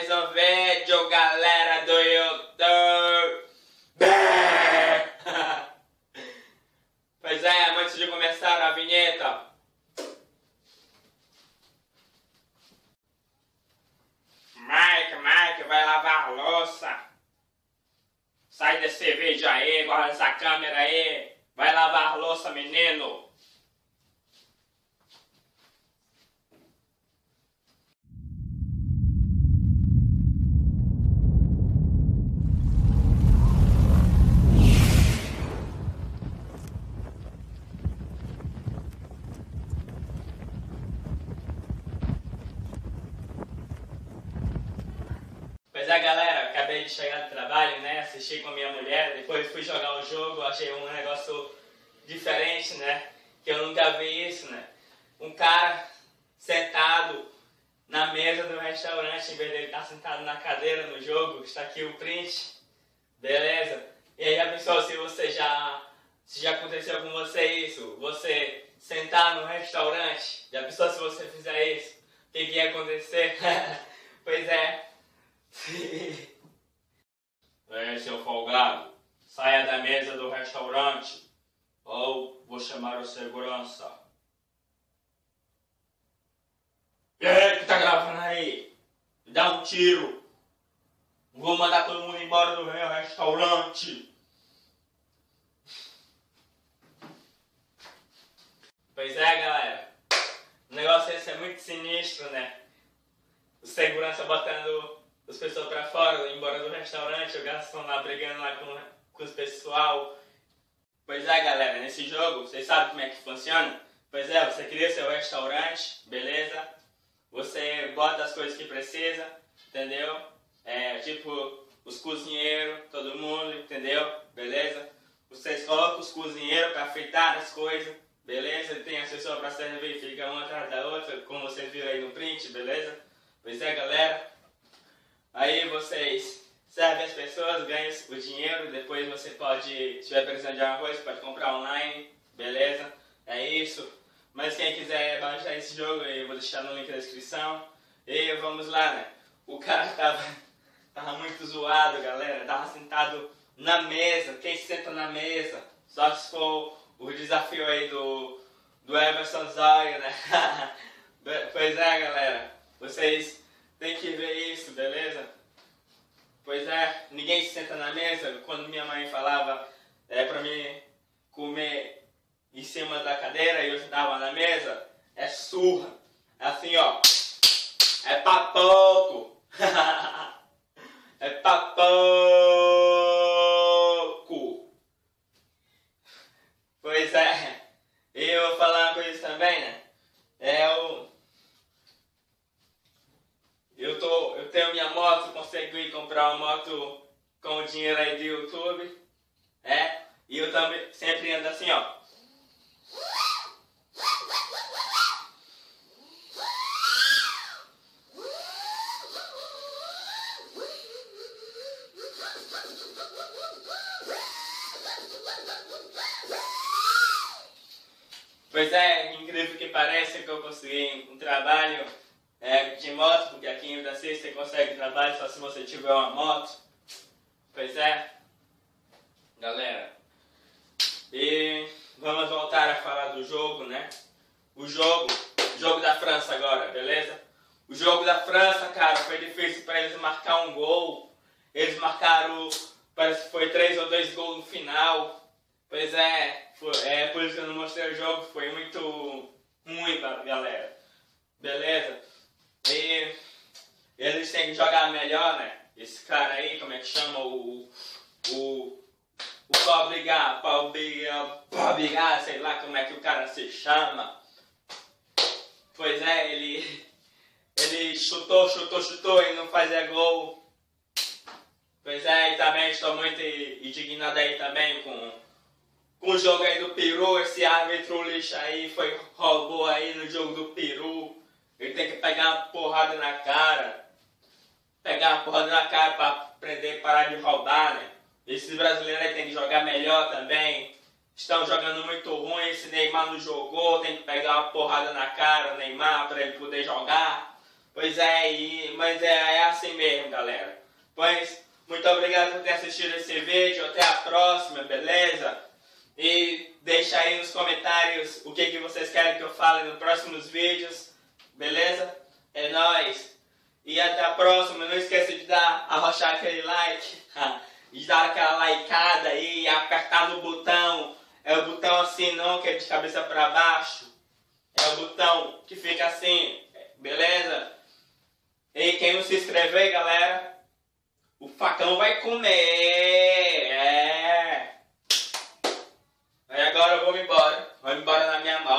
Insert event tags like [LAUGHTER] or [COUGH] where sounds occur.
mais um vídeo, galera do YouTube. [LAUGHS] pois é, antes de começar a vinheta. Mike, Mike, vai lavar a louça. Sai desse vídeo aí, guarda essa câmera aí. Vai lavar a louça, menino. É, galera, acabei de chegar do trabalho, né? Assisti com a minha mulher, depois fui jogar o jogo, achei um negócio diferente, né? Que eu nunca vi isso, né? Um cara sentado na mesa do restaurante, em vez dele estar sentado na cadeira no jogo, está aqui o print, beleza? E aí pensou se você já, se já aconteceu com você isso, você sentar no restaurante, já pensou se você fizer isso, o que, que ia acontecer? [LAUGHS] pois é, Ei, [LAUGHS] seu folgado, saia da mesa do restaurante ou vou chamar o segurança. E aí, que tá gravando aí? Me dá um tiro. Vou mandar todo mundo embora do meu restaurante. Pois é, galera. O negócio esse é muito sinistro, né? O segurança botando as pessoas pra fora, embora do restaurante, o garçom lá brigando lá com, com os pessoal. Pois é, galera, nesse jogo, vocês sabem como é que funciona? Pois é, você cria seu restaurante, beleza? Você bota as coisas que precisa, entendeu? É, tipo, os cozinheiros, todo mundo, entendeu? Beleza? Vocês colocam os cozinheiros pra fritar as coisas, beleza? Tem as pessoas pra servir, fica uma atrás da outra, como vocês viram aí no print, beleza? Pois é, galera. Aí vocês servem as pessoas, ganham o dinheiro, depois você pode, se tiver precisando de coisa, pode comprar online, beleza? É isso. Mas quem quiser baixar esse jogo, eu vou deixar no link da descrição. E vamos lá, né? O cara [LAUGHS] tava, tava muito zoado, galera. Tava sentado na mesa. Quem senta na mesa? Só se for o desafio aí do, do Everson Zóio, né? [LAUGHS] pois é, galera. Vocês têm que ver isso, beleza? Pois é, ninguém se senta na mesa. Quando minha mãe falava é, pra mim comer em cima da cadeira e eu sentava na mesa, é surra. É assim, ó. É pra [LAUGHS] pouco. é pra pouco. Pois é. E eu vou falar uma coisa também, né? É o. Eu, tô, eu tenho minha moto, consegui comprar uma moto com o dinheiro aí do YouTube. É. E eu também sempre ando assim, ó. Pois é, incrível que pareça que eu consegui um trabalho é, de moto, porque aqui em Brasil você consegue trabalho só se você tiver uma moto. Pois é, galera. E vamos voltar a falar do jogo, né? O jogo, jogo da França agora, beleza? O jogo da França, cara, foi difícil para eles marcar um gol. Eles marcaram, parece que foi três ou dois gols no final. Pois é, foi, é por isso que eu não mostrei o jogo, foi muito ruim, galera. Beleza? E eles têm que jogar melhor, né? Esse cara aí, como é que chama? O. O. O Pobrigar, Pobrigar, Pobrigar, sei lá como é que o cara se chama. Pois é, ele. Ele chutou, chutou, chutou e não fazia gol. Pois é, e também estou muito indignado aí também com, com o jogo aí do Peru. Esse árbitro lixo aí foi, roubou aí no jogo do Peru. Ele tem que pegar uma porrada na cara. Pegar uma porrada na cara para aprender parar de roubar, né? Esses brasileiros aí tem que jogar melhor também. Estão jogando muito ruim. Esse Neymar não jogou, tem que pegar uma porrada na cara, Neymar, para ele poder jogar. Pois é, e, mas é, é assim mesmo, galera. Pois, muito obrigado por ter assistido esse vídeo. Até a próxima, beleza? E deixa aí nos comentários o que, que vocês querem que eu fale nos próximos vídeos. Beleza? É nóis! E até a próxima. Não esqueça de dar, arrochar aquele like. [LAUGHS] de dar aquela likeada aí, apertar no botão. É o botão assim não, que é de cabeça para baixo. É o botão que fica assim, beleza? E quem não se inscrever, galera, o facão vai comer. É. Aí agora eu vou embora. Vou embora na minha moto.